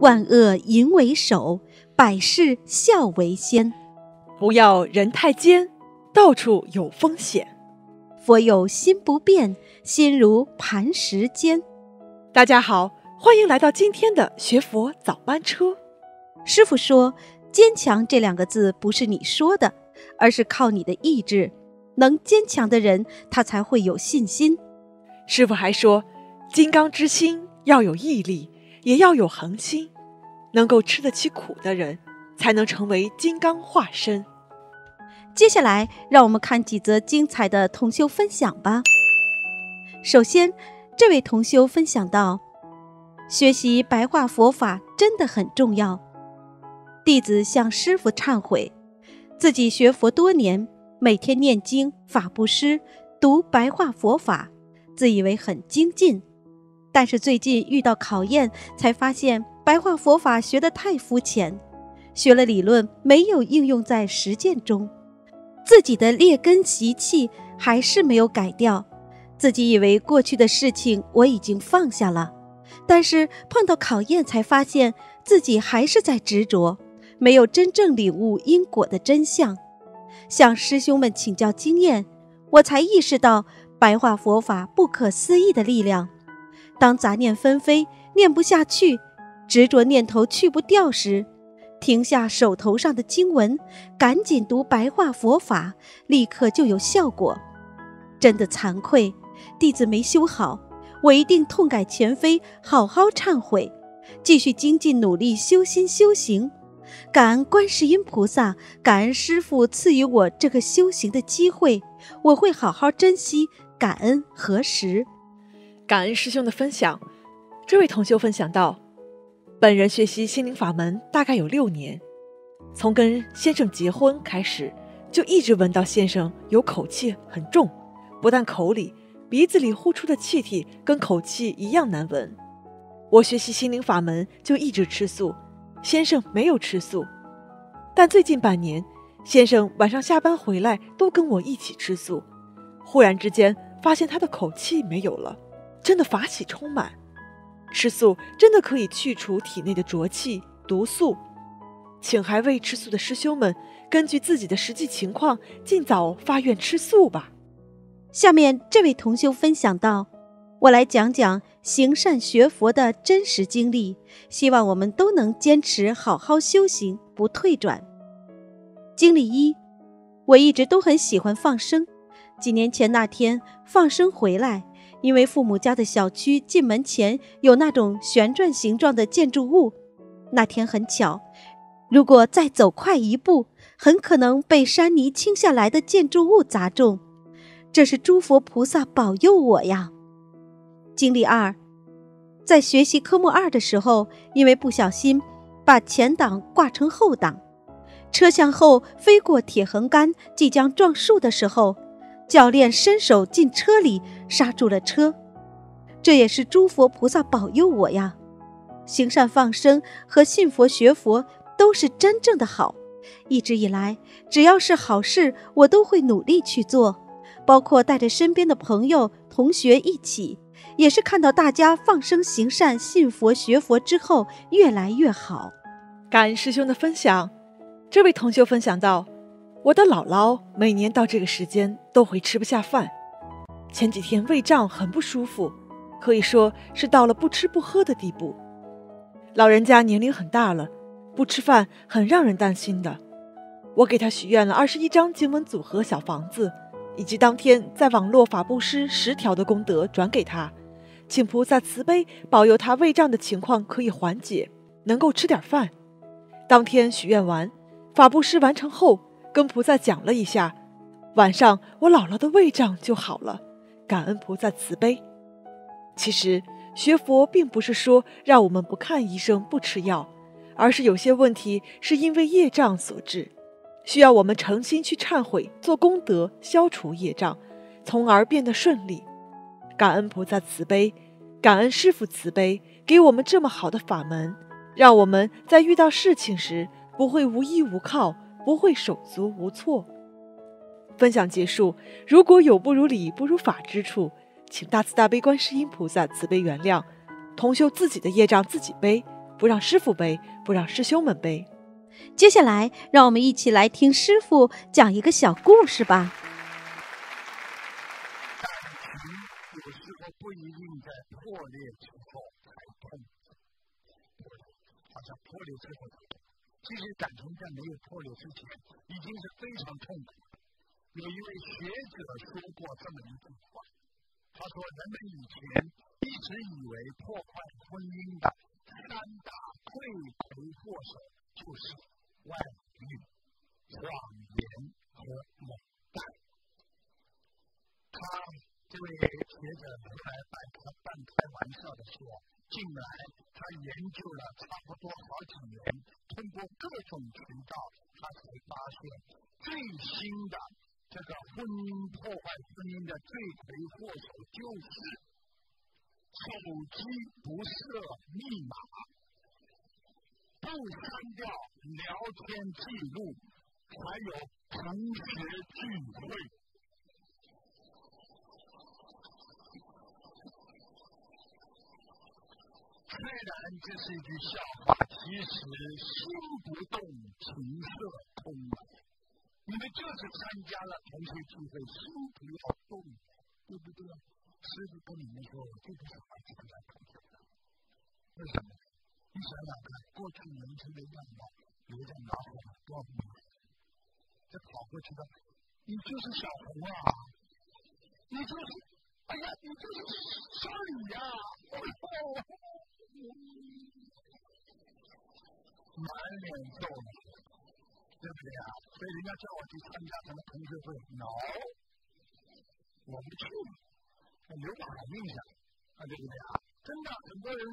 万恶淫为首，百事孝为先。不要人太奸，到处有风险。佛有心不变，心如磐石坚。大家好，欢迎来到今天的学佛早班车。师傅说：“坚强这两个字不是你说的，而是靠你的意志。能坚强的人，他才会有信心。”师傅还说：“金刚之心要有毅力，也要有恒心。能够吃得起苦的人，才能成为金刚化身。”接下来，让我们看几则精彩的同修分享吧。首先，这位同修分享到：“学习白话佛法真的很重要。弟子向师傅忏悔，自己学佛多年，每天念经、法布施、读白话佛法，自以为很精进。但是最近遇到考验，才发现白话佛法学得太肤浅，学了理论，没有应用在实践中。”自己的劣根习气还是没有改掉，自己以为过去的事情我已经放下了，但是碰到考验才发现自己还是在执着，没有真正领悟因果的真相。向师兄们请教经验，我才意识到白话佛法不可思议的力量。当杂念纷飞，念不下去，执着念头去不掉时。停下手头上的经文，赶紧读白话佛法，立刻就有效果。真的惭愧，弟子没修好，我一定痛改前非，好好忏悔，继续精进努力修心修行。感恩观世音菩萨，感恩师父赐予我这个修行的机会，我会好好珍惜，感恩何时？感恩师兄的分享。这位同修分享到。本人学习心灵法门大概有六年，从跟先生结婚开始，就一直闻到先生有口气很重，不但口里，鼻子里呼出的气体跟口气一样难闻。我学习心灵法门就一直吃素，先生没有吃素，但最近半年，先生晚上下班回来都跟我一起吃素，忽然之间发现他的口气没有了，真的法喜充满。吃素真的可以去除体内的浊气毒素，请还未吃素的师兄们根据自己的实际情况，尽早发愿吃素吧。下面这位同修分享到：“我来讲讲行善学佛的真实经历，希望我们都能坚持好好修行，不退转。”经历一：我一直都很喜欢放生，几年前那天放生回来。因为父母家的小区进门前有那种旋转形状的建筑物，那天很巧，如果再走快一步，很可能被山泥倾下来的建筑物砸中。这是诸佛菩萨保佑我呀！经历二，在学习科目二的时候，因为不小心把前挡挂成后挡，车向后飞过铁横杆，即将撞树的时候。教练伸手进车里刹住了车，这也是诸佛菩萨保佑我呀！行善放生和信佛学佛都是真正的好。一直以来，只要是好事，我都会努力去做，包括带着身边的朋友、同学一起，也是看到大家放生行善、信佛学佛之后越来越好。感恩师兄的分享，这位同学分享到。我的姥姥每年到这个时间都会吃不下饭，前几天胃胀很不舒服，可以说是到了不吃不喝的地步。老人家年龄很大了，不吃饭很让人担心的。我给他许愿了二十一张经文组合小房子，以及当天在网络法布施十条的功德转给他，请菩萨慈悲保佑他胃胀的情况可以缓解，能够吃点饭。当天许愿完，法布施完成后。跟菩萨讲了一下，晚上我姥姥的胃胀就好了，感恩菩萨慈悲。其实学佛并不是说让我们不看医生、不吃药，而是有些问题是因为业障所致，需要我们诚心去忏悔、做功德、消除业障，从而变得顺利。感恩菩萨慈悲，感恩师父慈悲，给我们这么好的法门，让我们在遇到事情时不会无依无靠。不会手足无措。分享结束，如果有不如理、不如法之处，请大慈大悲观世音菩萨慈悲原谅。同修自己的业障自己背，不让师傅背，不让师兄们背。接下来，让我们一起来听师傅讲一个小故事吧。有时候不一定在破裂之后才痛，好像破裂之后这些。感情在没有破裂之前，已经是非常痛苦。有一位学者说过这么一句话，他说：“人们以前一直以为破坏婚姻的三大罪魁祸首就是外遇、谎言和冷淡。”他这位学者后来半开半开玩笑的说：“近来他研究了差不多好几年，通过各种渠道，他才发现最新的。”这个婚姻破坏婚姻的罪魁祸首就是手机不设密码，不删掉聊天记录，还有同学聚会。虽然这是一句笑话，其实心不动，情色空。你们就是参加了同学聚会，心不要动，对不对？师傅跟你们说，这个小孩子不来同学的，为什么？你想想看，过去年轻的样貌，留在脑海里多美！这跑过去的，你就是小红啊！你就是，哎呀，你就是满脸皱纹。对不对啊？所以人家叫我去参加什么同学会，no，我不去，留个好印象，啊，对不对啊？真的，很多人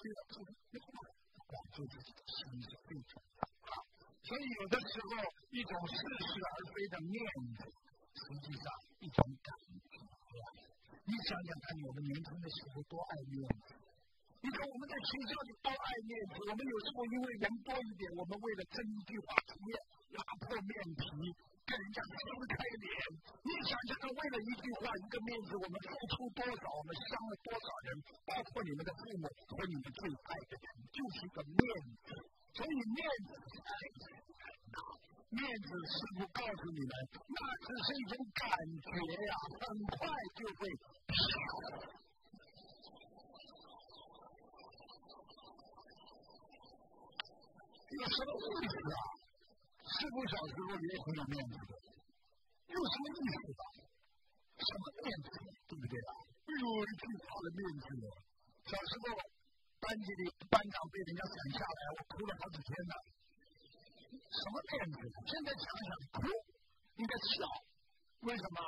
这个不管住自己的心是最重要。所以有的时候，一种似是而非的面子，实际上一种感觉。你想想看，我们年轻的时候多爱面子。你看我们在学校里多爱面子，我们有时候因为人多一点，我们为了争一句话题，拉破面皮，跟人家撕开脸。你想想看，为了一句话、一个面子，我们付出多少，我们伤了多少人，包括你们的父母和你们最爱的人，就是一个面子。所以面子太简单了，面子师傅告诉你们，那只是一种感觉呀，很快就会什么意思啊？师傅小时候也很有面子的，有什么意思啊？什么面子，对不对啊？有一句话的面子。小时候班级里班长被人家赶下来，我哭了好几天呢。什么面子？现在想想，哭应该笑，为什么？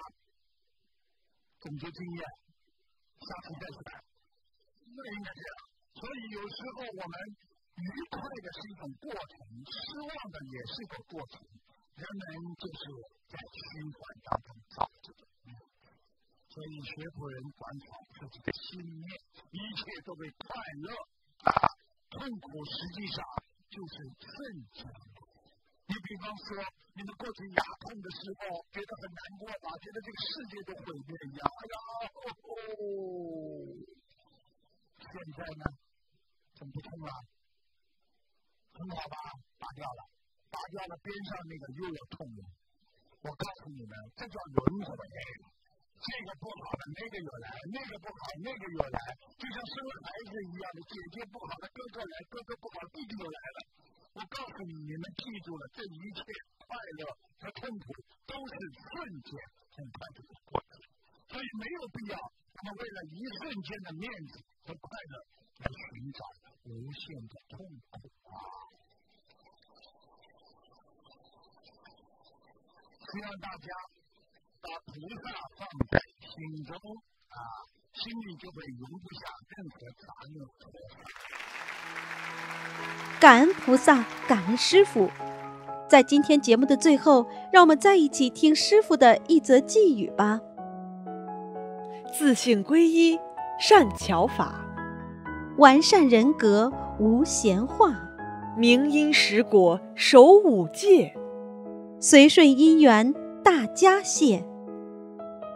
总结经验，下次再来。那应该这样。所以有时候我们。愉快的是一种过程，失望的也是个过程。人们就是在循环当中找这个所以学佛人管好自己的心念，一切都会快乐。啊，痛苦实际上就是瞬间。你比方说，你们过去牙痛的时候，觉得很难过吧？觉得这个世界都毁灭一样。哎呀，哦，现在呢，怎么不痛了？很好吧，拔掉了，拔掉了，边上那个又要痛了。我告诉你们，这叫轮回。这个不好的，那个又来；那个不好，那个又来。就像生孩子一样的，姐姐不好的，哥哥来；哥哥不好，弟弟又来了。我告诉你，你们记住了，这一切快乐和痛苦都是瞬间，很快就过去。所以没有必要，我们为了一瞬间的面子和快乐来寻找无限的痛苦啊。希望大家把菩萨放在心中啊，心里就会容不下任何杂念。感恩菩萨，感恩师傅。在今天节目的最后，让我们再一起听师傅的一则寄语吧。自信皈依，善巧法，完善人格，无闲话，明因实果，守五戒。随顺因缘，大家谢。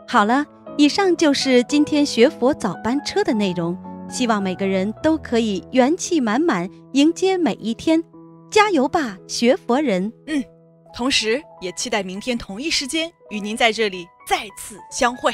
好了，以上就是今天学佛早班车的内容。希望每个人都可以元气满满迎接每一天，加油吧，学佛人！嗯，同时也期待明天同一时间与您在这里再次相会。